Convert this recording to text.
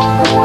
oh